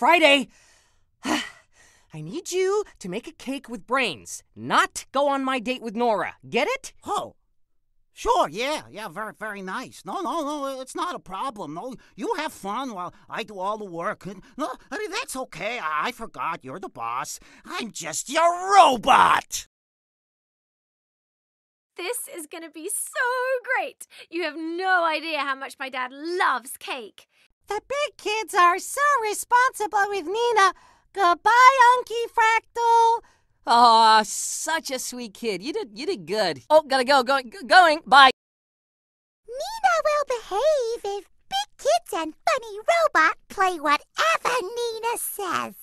Friday, I need you to make a cake with brains, not go on my date with Nora. Get it? Oh, sure, yeah, yeah, very, very nice. No, no, no, it's not a problem. No, you have fun while I do all the work. No, I mean, that's okay. I, I forgot you're the boss. I'm just your robot. This is going to be so great. You have no idea how much my dad loves cake. The big kids are so responsible with Nina. Goodbye, Unky Fractal. Oh, such a sweet kid. You did you did good. Oh, gotta go. Going going. Bye. Nina will behave if Big Kids and Funny Robot play whatever Nina says.